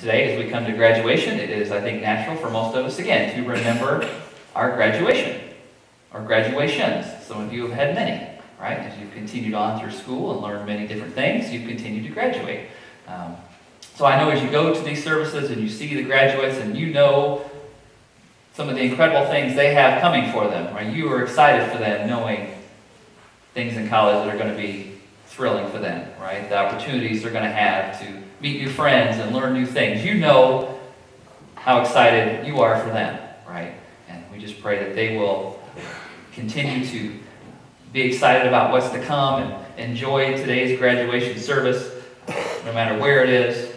today, as we come to graduation, it is, I think, natural for most of us, again, to remember our graduation or graduations. Some of you have had many, right? As you've continued on through school and learned many different things, you've continued to graduate. Um, so I know as you go to these services and you see the graduates and you know some of the incredible things they have coming for them, right? You are excited for them knowing things in college that are going to be thrilling for them, right? The opportunities they're going to have to meet new friends and learn new things. You know how excited you are for them, right? And we just pray that they will continue to be excited about what's to come and enjoy today's graduation service, no matter where it is.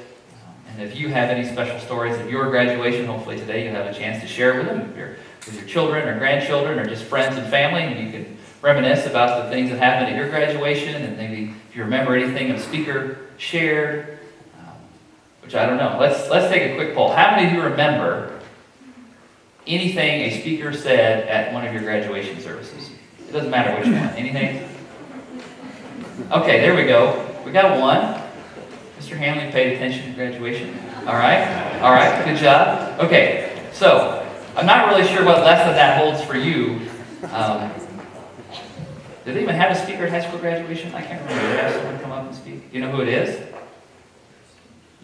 And if you have any special stories of your graduation, hopefully today you'll have a chance to share it with them, with your, with your children or grandchildren or just friends and family, and you can reminisce about the things that happened at your graduation, and maybe if you remember anything a speaker shared, um, which I don't know. Let's, let's take a quick poll. How many of you remember anything a speaker said at one of your graduation services? It doesn't matter which one. Anything? Okay, there we go. We got one. Mr. Hanley paid attention to graduation. All right. All right. Good job. Okay. So I'm not really sure what lesson that holds for you. Um, did they even have a speaker at high school graduation? I can't remember. Did they have someone come up and speak? You know who it is?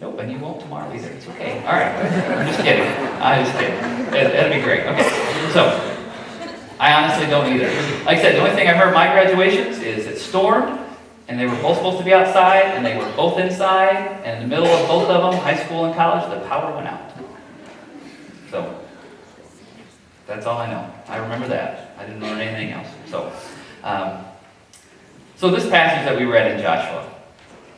Nope, and you won't tomorrow either. It's okay. All right. I'm just kidding. I'm just kidding. It'll be great. Okay. So, I honestly don't either. Like I said, the only thing I heard my graduations is it stormed, and they were both supposed to be outside, and they were both inside, and in the middle of both of them, high school and college, the power went out. So, that's all I know. I remember that. I didn't learn anything else. So, um, so this passage that we read in Joshua,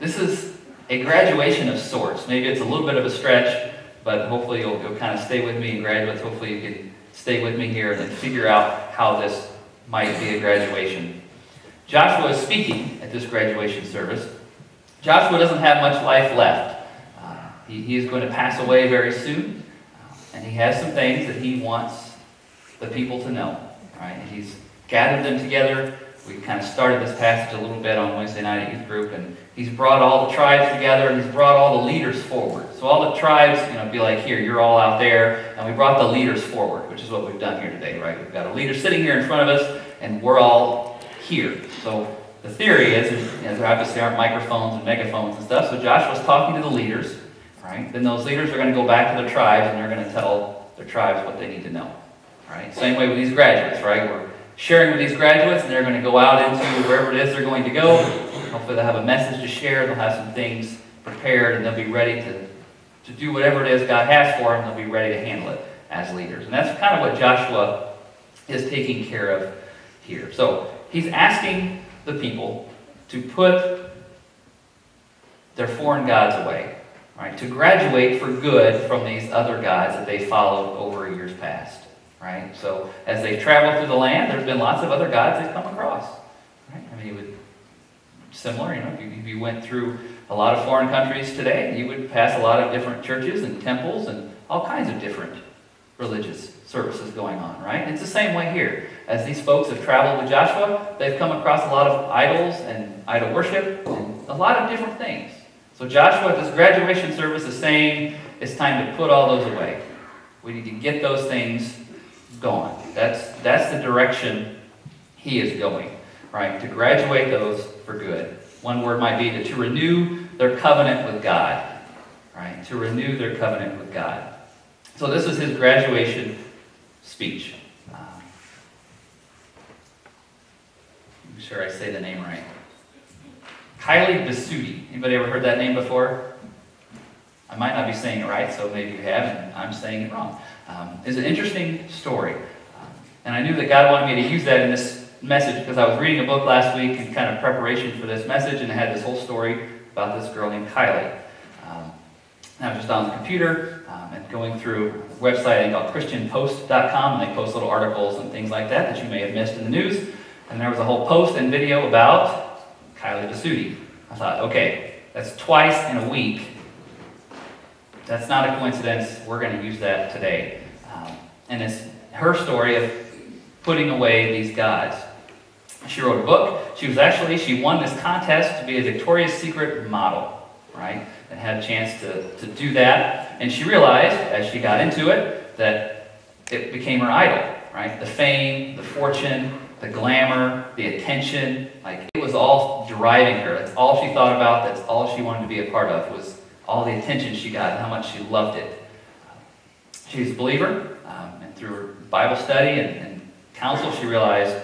this is a graduation of sorts. Maybe it's a little bit of a stretch, but hopefully you'll, you'll kind of stay with me, and graduates, hopefully you can stay with me here and figure out how this might be a graduation Joshua is speaking at this graduation service. Joshua doesn't have much life left. Uh, he, he, is going to pass away very soon, uh, and he has some things that he wants the people to know. Right? He's gathered them together. We kind of started this passage a little bit on Wednesday night at youth group, and he's brought all the tribes together, and he's brought all the leaders forward. So all the tribes, you know, be like, here, you're all out there, and we brought the leaders forward, which is what we've done here today, right? We've got a leader sitting here in front of us, and we're all here. So the theory is, you know, there obviously aren't microphones and megaphones and stuff, so Joshua's talking to the leaders, right? Then those leaders are going to go back to their tribes and they're going to tell their tribes what they need to know, right? Same way with these graduates, right? We're sharing with these graduates and they're going to go out into wherever it is they're going to go. Hopefully they'll have a message to share, they'll have some things prepared, and they'll be ready to, to do whatever it is God has for them, they'll be ready to handle it as leaders. And that's kind of what Joshua is taking care of here. So He's asking the people to put their foreign gods away, right? To graduate for good from these other gods that they followed over years past, right? So as they travel through the land, there's been lots of other gods they've come across, right? I mean, it would similar, you know, if you, if you went through a lot of foreign countries today, you would pass a lot of different churches and temples and all kinds of different religious services going on, right? It's the same way here. As these folks have traveled with Joshua, they've come across a lot of idols and idol worship and a lot of different things. So Joshua at this graduation service is saying it's time to put all those away. We need to get those things gone. That's, that's the direction he is going, right? To graduate those for good. One word might be to, to renew their covenant with God, right? To renew their covenant with God. So this is his graduation speech. Um, I'm sure I say the name right. Kylie Bisutti. Anybody ever heard that name before? I might not be saying it right, so maybe you have, and I'm saying it wrong. Um, it's an interesting story. Um, and I knew that God wanted me to use that in this message because I was reading a book last week in kind of preparation for this message, and it had this whole story about this girl named Kylie. Um, I was just on the computer um, and going through a website called ChristianPost.com, and they post little articles and things like that that you may have missed in the news. And there was a whole post and video about Kylie Bisutti. I thought, okay, that's twice in a week. That's not a coincidence. We're going to use that today. Um, and it's her story of putting away these gods. She wrote a book. She was actually, she won this contest to be a Victoria's Secret model, right? and had a chance to, to do that. And she realized, as she got into it, that it became her idol, right? The fame, the fortune, the glamour, the attention, like it was all driving her. That's all she thought about. That's all she wanted to be a part of was all the attention she got and how much she loved it. She's a believer, um, and through her Bible study and, and counsel, she realized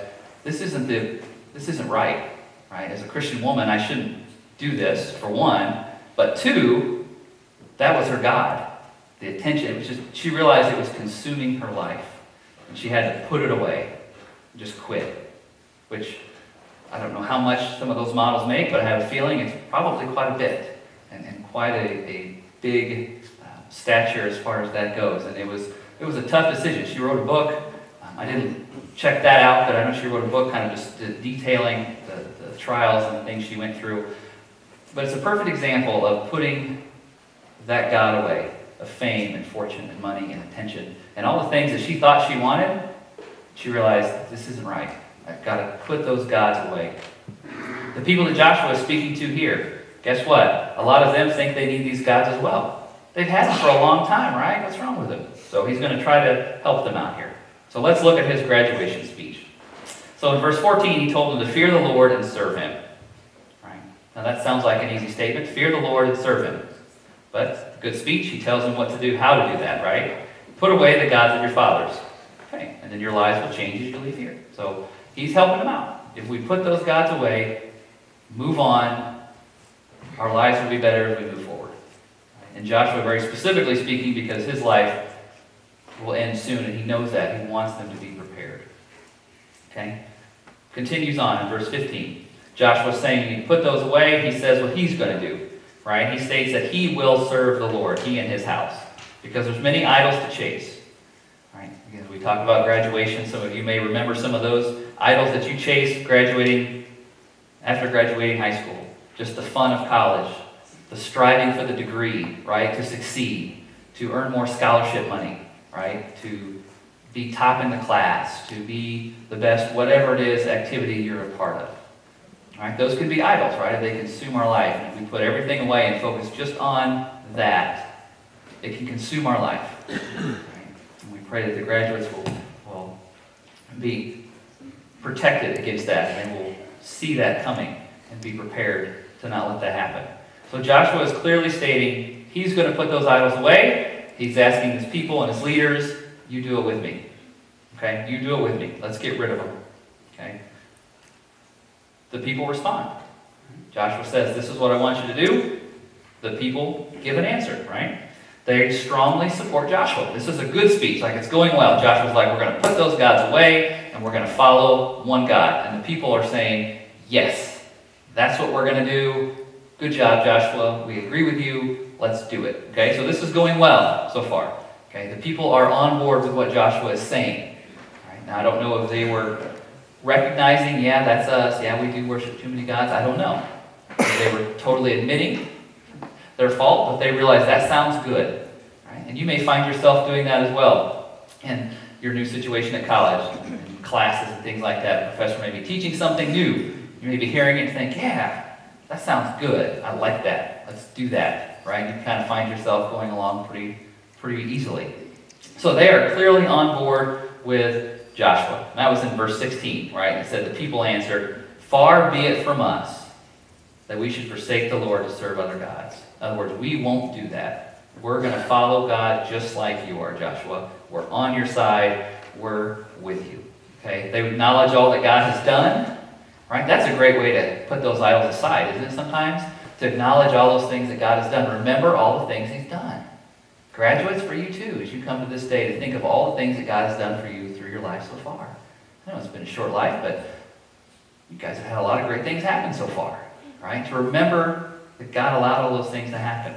this isn't the this isn't right. Right? As a Christian woman, I shouldn't do this for one, but two, that was her God. The attention. Was just she realized it was consuming her life, and she had to put it away just quit. Which I don't know how much some of those models make, but I have a feeling it's probably quite a bit quite a, a big uh, stature as far as that goes. And it was it was a tough decision. She wrote a book. Um, I didn't check that out, but I know she wrote a book kind of just detailing the, the trials and the things she went through. But it's a perfect example of putting that God away, of fame and fortune and money and attention and all the things that she thought she wanted she realized this isn't right. I've got to put those gods away. The people that Joshua is speaking to here, guess what? A lot of them think they need these gods as well. They've had them for a long time, right? What's wrong with them? So he's going to try to help them out here. So let's look at his graduation speech. So in verse 14, he told them to fear the Lord and serve him. Right? Now that sounds like an easy statement. Fear the Lord and serve him. But good speech, he tells them what to do, how to do that, right? Put away the gods of your fathers. Okay, and then your lives will change as you leave here. So he's helping them out. If we put those gods away, move on, our lives will be better as we move forward. And Joshua, very specifically speaking, because his life will end soon, and he knows that. He wants them to be prepared. Okay? Continues on in verse 15. Joshua saying, put those away, he says what he's going to do. Right? He states that he will serve the Lord, he and his house. Because there's many idols to chase. Again, we talked about graduation. Some of you may remember some of those idols that you chased graduating after graduating high school. Just the fun of college, the striving for the degree, right, to succeed, to earn more scholarship money, right, to be top in the class, to be the best, whatever it is, activity you're a part of. Right? Those could be idols, right? They consume our life. And if we put everything away and focus just on that, it can consume our life And we pray that the graduates will, will be protected against that and they will see that coming and be prepared to not let that happen. So Joshua is clearly stating he's going to put those idols away. He's asking his people and his leaders, you do it with me. Okay? You do it with me. Let's get rid of them. Okay? The people respond. Joshua says, this is what I want you to do. The people give an answer, right? They strongly support Joshua. This is a good speech, like it's going well. Joshua's like, we're going to put those gods away and we're going to follow one God. And the people are saying, yes, that's what we're going to do. Good job, Joshua. We agree with you. Let's do it. Okay, so this is going well so far. Okay, the people are on board with what Joshua is saying. Right, now, I don't know if they were recognizing, yeah, that's us. Yeah, we do worship too many gods. I don't know. They were totally admitting their fault, but they realize that sounds good. Right? And you may find yourself doing that as well in your new situation at college, classes and things like that. The professor may be teaching something new. You may be hearing it and think, yeah, that sounds good. I like that. Let's do that. Right? You kind of find yourself going along pretty, pretty easily. So they are clearly on board with Joshua. And that was in verse 16, right? It said, The people answered, Far be it from us that we should forsake the Lord to serve other gods. In other words, we won't do that. We're going to follow God just like you are, Joshua. We're on your side. We're with you. Okay? They acknowledge all that God has done. Right? That's a great way to put those idols aside, isn't it, sometimes? To acknowledge all those things that God has done. Remember all the things He's done. Graduates, for you too, as you come to this day, to think of all the things that God has done for you through your life so far. I know it's been a short life, but you guys have had a lot of great things happen so far. Right? To remember that God allowed all those things to happen,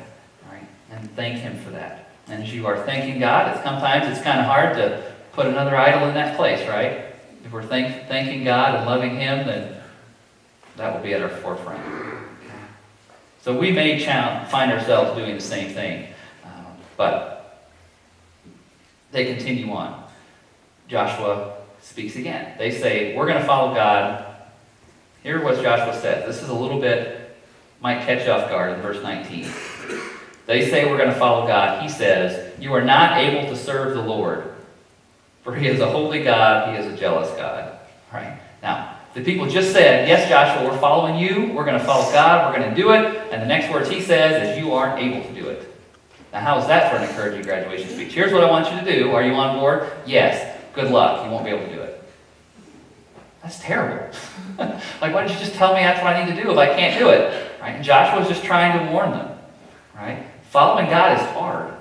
right? And thank Him for that. And as you are thanking God, it's sometimes it's kind of hard to put another idol in that place, right? If we're thank, thanking God and loving Him, then that will be at our forefront. So we may find ourselves doing the same thing, um, but they continue on. Joshua speaks again. They say, We're going to follow God. Here's what Joshua says. This is a little bit might catch off guard in verse 19. They say we're going to follow God. He says, You are not able to serve the Lord, for he is a holy God, he is a jealous God. Right? The people just said, Yes, Joshua, we're following you. We're going to follow God. We're going to do it. And the next words he says is, You aren't able to do it. Now, how is that for an encouraging graduation speech? Here's what I want you to do. Are you on board? Yes. Good luck. You won't be able to do it. That's terrible. like, why did you just tell me that's what I need to do if I can't do it? Right? And Joshua was just trying to warn them. Right? Following God is hard.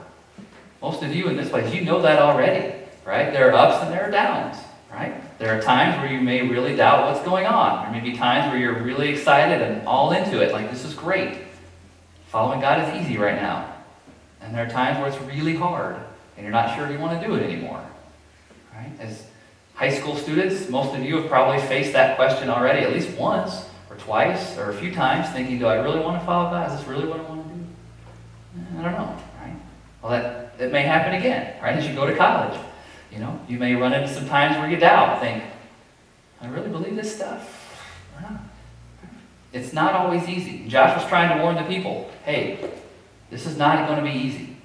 Most of you in this place, you know that already. Right? There are ups and there are downs. Right? There are times where you may really doubt what's going on. There may be times where you're really excited and all into it, like this is great. Following God is easy right now. And there are times where it's really hard and you're not sure you want to do it anymore. Right? As high school students, most of you have probably faced that question already at least once or twice or a few times, thinking, do I really want to follow God? Is this really what I want to do? Eh, I don't know, right? Well, that, it may happen again, right? As you go to college. You know, you may run into some times where you doubt, think, I really believe this stuff? It's not always easy. Joshua's trying to warn the people, hey, this is not going to be easy.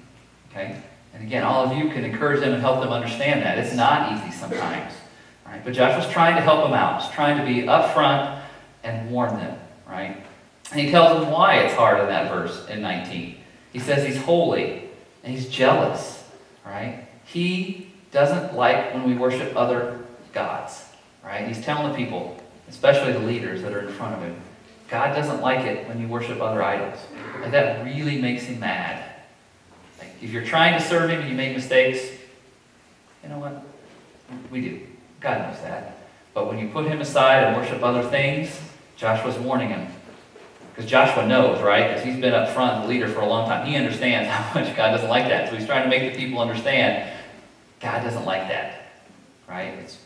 Okay? And again, all of you can encourage them and help them understand that. It's not easy sometimes. Right? But Joshua's trying to help them out. He's trying to be upfront and warn them. Right? And he tells them why it's hard in that verse in 19. He says he's holy and he's jealous. Right? He doesn't like when we worship other gods. Right? He's telling the people, especially the leaders that are in front of him, God doesn't like it when you worship other idols. And that really makes him mad. Like, if you're trying to serve him and you make mistakes, you know what? We do. God knows that. But when you put him aside and worship other things, Joshua's warning him. Because Joshua knows, right? Because he's been up front, the leader for a long time. He understands how much God doesn't like that. So he's trying to make the people understand God doesn't like that. Right? It's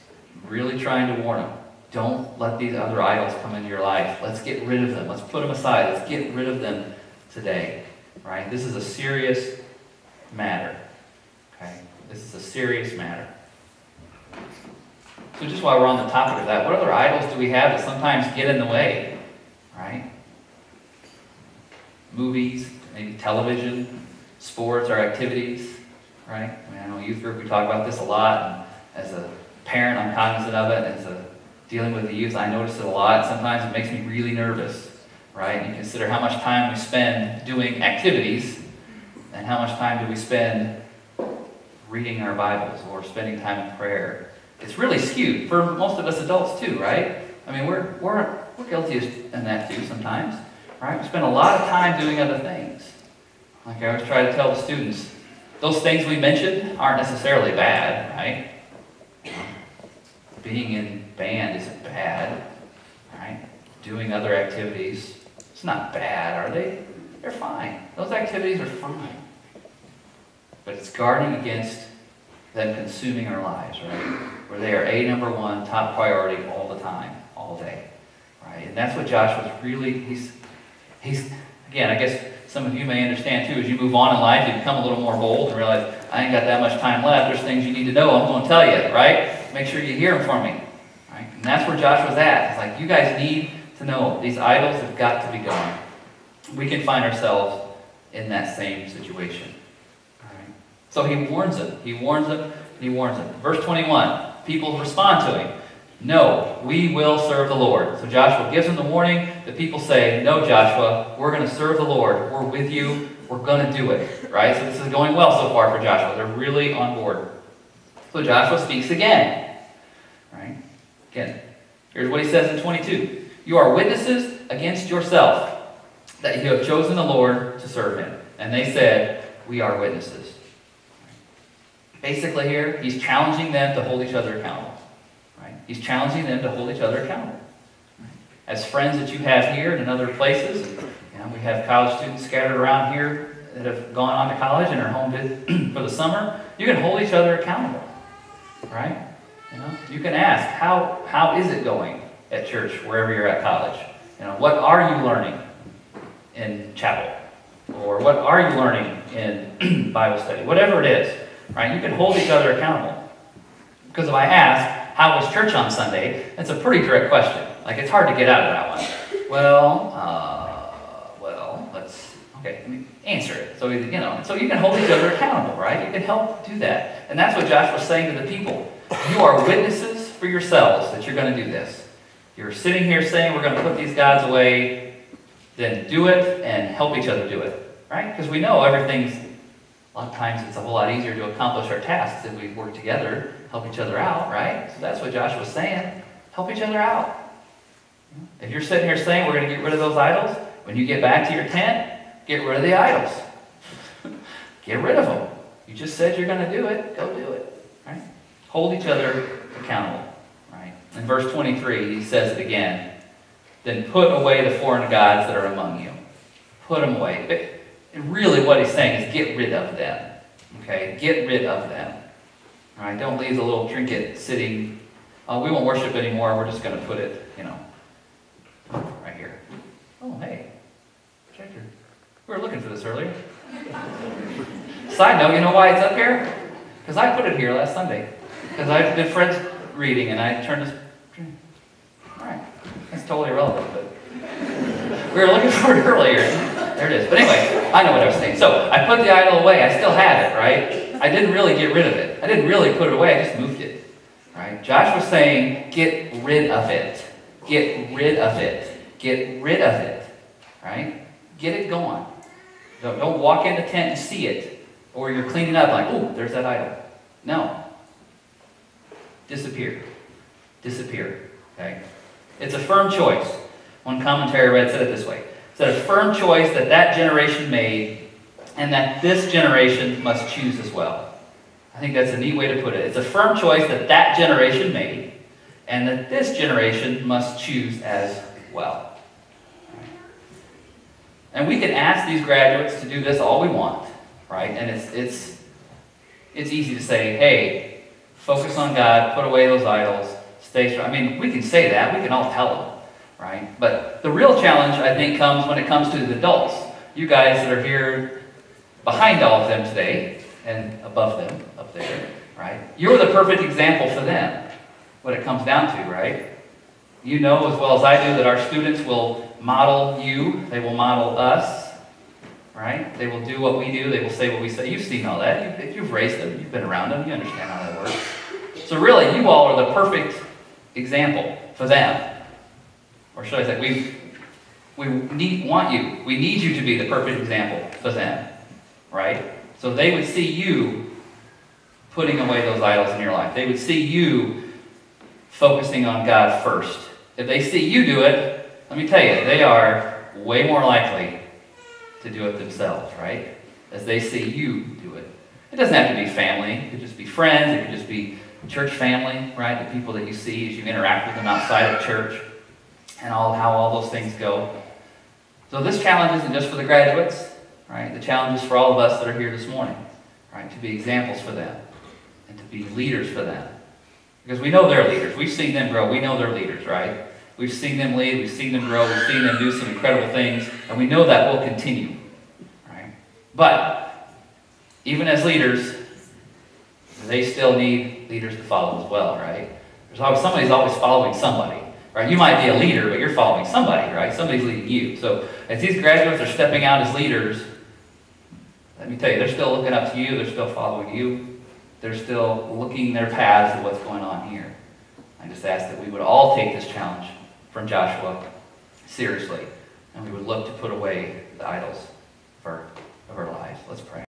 really trying to warn them. Don't let these other idols come into your life. Let's get rid of them. Let's put them aside. Let's get rid of them today. Right? This is a serious matter. Okay? This is a serious matter. So just while we're on the topic of that, what other idols do we have that sometimes get in the way? Right? Movies, maybe television, sports or activities. Right? I, mean, I know youth group, we talk about this a lot. And as a parent, I'm cognizant of it. As a dealing with the youth, I notice it a lot. Sometimes it makes me really nervous, right? And you consider how much time we spend doing activities and how much time do we spend reading our Bibles or spending time in prayer. It's really skewed for most of us adults too, right? I mean, we're, we're, we're guilty in that too sometimes, right? We spend a lot of time doing other things. Like I always try to tell the students, those things we mentioned aren't necessarily bad, right? being in band isn't bad, right? Doing other activities, it's not bad, are they? They're fine. Those activities are fine. But it's guarding against them consuming our lives, right? Where they are a number one, top priority all the time, all day, right? And that's what Joshua's really, he's, he's, again, I guess some of you may understand too, as you move on in life, you become a little more bold and realize, I ain't got that much time left. There's things you need to know. I'm going to tell you, right? Make sure you hear them for me. Right? And that's where Joshua's at. It's like, you guys need to know these idols have got to be gone. We can find ourselves in that same situation. So he warns them. He warns them, he warns them. Verse 21, people respond to him. No, we will serve the Lord. So Joshua gives them the warning. The people say, No, Joshua, we're going to serve the Lord. We're with you. We're going to do it. Right? So this is going well so far for Joshua. They're really on board. So Joshua speaks again. Right? Again, here's what he says in 22. You are witnesses against yourself that you have chosen the Lord to serve him. And they said, We are witnesses. Basically, here, he's challenging them to hold each other accountable. He's challenging them to hold each other accountable. As friends that you have here and in other places, you know, we have college students scattered around here that have gone on to college and are home for the summer. You can hold each other accountable. Right? You know, you can ask, how, how is it going at church, wherever you're at college? You know, what are you learning in chapel? Or what are you learning in Bible study? Whatever it is, right? You can hold each other accountable. Because if I ask, how was church on Sunday? That's a pretty direct question. Like, it's hard to get out of that one. Well, uh, well, let's, okay, let me answer it. So, you know, so you can hold each other accountable, right? You can help do that. And that's what Joshua's saying to the people. You are witnesses for yourselves that you're going to do this. You're sitting here saying we're going to put these gods away, then do it and help each other do it, right? Because we know everything's, a lot of times it's a whole lot easier to accomplish our tasks if we work together, help each other out, right? So that's what Joshua's saying. Help each other out. If you're sitting here saying we're going to get rid of those idols, when you get back to your tent, get rid of the idols. get rid of them. You just said you're going to do it, go do it. Right? Hold each other accountable. Right? In verse 23, he says it again. Then put away the foreign gods that are among you. Put them away. And really what he's saying is get rid of them. Okay? Get rid of them. All right? Don't leave the little trinket sitting, oh, we won't worship anymore. We're just going to put it, you know, right here. Oh, hey. Check. We were looking for this earlier. Side note, you know why it's up here? Because I put it here last Sunday. Because I did Fred's reading and I turned this. All right. That's totally irrelevant, but we were looking for it earlier. There it is. But anyway, I know what I was saying. So I put the idol away. I still had it, right? I didn't really get rid of it. I didn't really put it away. I just moved it. Right? Josh was saying, get rid of it. Get rid of it. Get rid of it. Right? Get it gone. Don't, don't walk in the tent and see it. Or you're cleaning up like, oh, there's that idol. No. Disappear. Disappear. Okay? It's a firm choice. One commentary read said it this way. It said a firm choice that that generation made and that this generation must choose as well. I think that's a neat way to put it. It's a firm choice that that generation made and that this generation must choose as well. And we can ask these graduates to do this all we want, right? And it's, it's, it's easy to say, hey, focus on God, put away those idols, stay strong. I mean, we can say that. We can all tell them, right? But the real challenge, I think, comes when it comes to the adults. You guys that are here behind all of them today and above them up there, right? You're the perfect example for them, what it comes down to, right? You know as well as I do that our students will model you, they will model us, right? They will do what we do, they will say what we say. You've seen all that. You've, you've raised them, you've been around them, you understand how that works. So really, you all are the perfect example for them. Or should I say, we, we need, want you, we need you to be the perfect example for them, right? So they would see you putting away those idols in your life. They would see you focusing on God first. If they see you do it, let me tell you, they are way more likely to do it themselves, right? As they see you do it. It doesn't have to be family. It could just be friends. It could just be church family, right? The people that you see as you interact with them outside of church and all how all those things go. So this challenge isn't just for the graduates, right? The challenge is for all of us that are here this morning, right? To be examples for them and to be leaders for them. Because we know they're leaders. We've seen them grow. We know they're leaders, right? We've seen them lead, we've seen them grow, we've seen them do some incredible things, and we know that will continue. Right? But even as leaders, they still need leaders to follow as well, right? There's always somebody's always following somebody. Right? You might be a leader, but you're following somebody, right? Somebody's leading you. So as these graduates are stepping out as leaders, let me tell you, they're still looking up to you, they're still following you, they're still looking their paths at what's going on here. I just ask that we would all take this challenge from Joshua seriously. And we would look to put away the idols of our, of our lives. Let's pray.